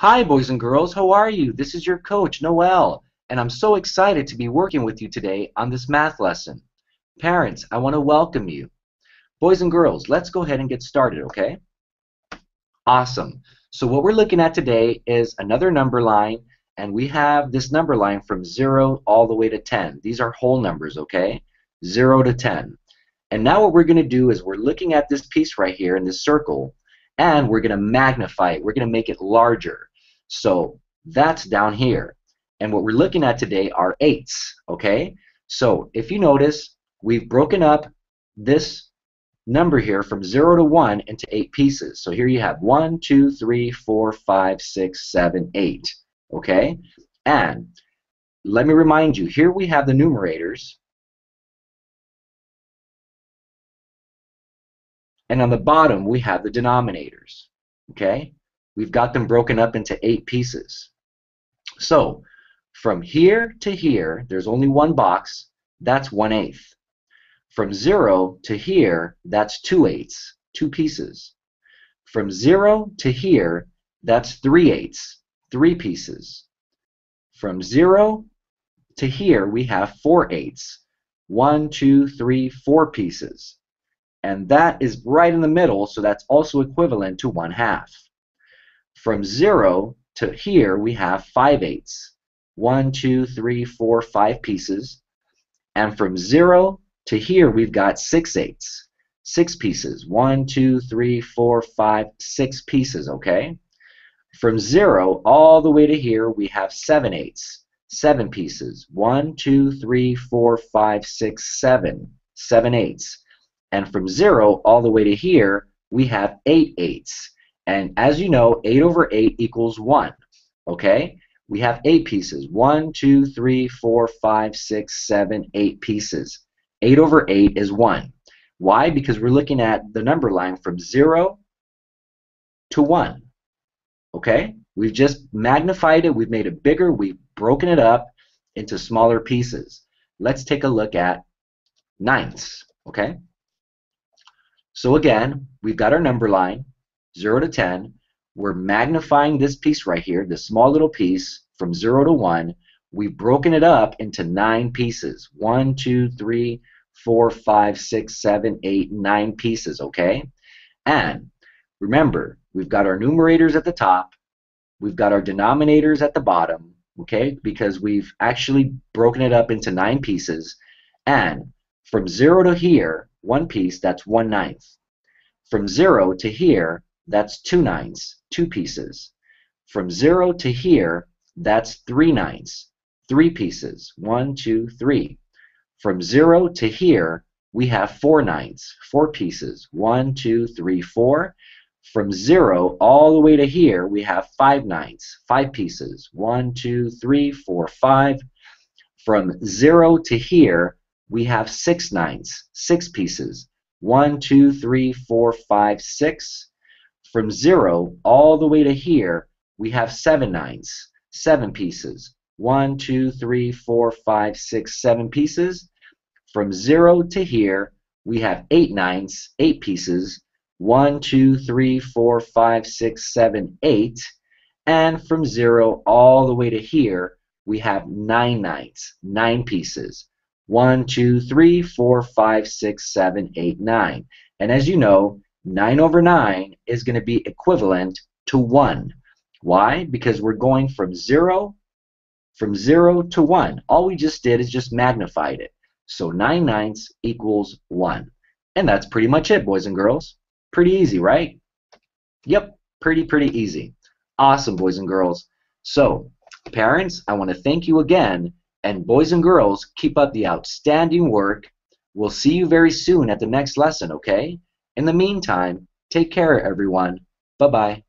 Hi, boys and girls. How are you? This is your coach, Noel, and I'm so excited to be working with you today on this math lesson. Parents, I want to welcome you. Boys and girls, let's go ahead and get started, okay? Awesome. So what we're looking at today is another number line, and we have this number line from 0 all the way to 10. These are whole numbers, okay? 0 to 10. And now what we're going to do is we're looking at this piece right here in this circle, and we're going to magnify it. We're going to make it larger. So that's down here. And what we're looking at today are eights, okay? So if you notice, we've broken up this number here from 0 to 1 into 8 pieces. So here you have 1, 2, 3, 4, 5, 6, 7, 8. Okay? And let me remind you, here we have the numerators. And on the bottom, we have the denominators. Okay? We've got them broken up into 8 pieces. So, from here to here, there's only one box. That's one eighth. From 0 to here, that's 2 eighths, two pieces. From 0 to here, that's 3 eighths, three pieces. From 0 to here, we have 4 eighths, one, two, three, four pieces. And that is right in the middle, so that's also equivalent to 1 half. From 0 to here, we have 5 eighths, one, two, three, four, five pieces. And from 0 to here, we've got six eighths, six pieces. One, two, three, four, five, six pieces, okay? From zero all the way to here, we have seven eighths, seven pieces. One, two, three, four, five, six, seven, seven eighths. And from zero all the way to here, we have eight eighths. And as you know, 8 over 8 equals 1. Okay? We have 8 pieces. One, two, three, four, five, six, seven, eight pieces. 8 over 8 is 1. Why? Because we're looking at the number line from 0 to 1. Okay? We've just magnified it, we've made it bigger, we've broken it up into smaller pieces. Let's take a look at ninths. Okay? So again, we've got our number line, 0 to 10. We're magnifying this piece right here, this small little piece, from 0 to 1 we've broken it up into nine pieces. One, two, three, four, five, six, seven, eight, nine pieces, okay? And remember, we've got our numerators at the top, we've got our denominators at the bottom, okay? Because we've actually broken it up into nine pieces. And from zero to here, one piece, that's one ninth. From zero to here, that's two ninths, two pieces. From zero to here, that's three ninths, three pieces. One, two, three. From zero to here, we have four ninths, four pieces. One, two, three, four. From zero all the way to here, we have five ninths, five pieces. One, two, three, four, five. From zero to here, we have six ninths, six pieces. One, two, three, four, five, six. From zero all the way to here, we have seven ninths, seven pieces one, two, three, four, five, six, seven pieces. From zero to here, we have eight ninths, eight pieces. One, two, three, four, five, six, seven, eight. And from zero all the way to here, we have nine ninths, nine pieces. One, two, three, four, five, six, seven, eight, nine. And as you know, 9 over 9 is going to be equivalent to 1. Why? Because we're going from 0 from 0 to 1. All we just did is just magnified it. So 9 ninths equals 1. And that's pretty much it, boys and girls. Pretty easy, right? Yep, pretty, pretty easy. Awesome, boys and girls. So, parents, I want to thank you again. And boys and girls, keep up the outstanding work. We'll see you very soon at the next lesson, okay? In the meantime, take care, everyone. Bye-bye.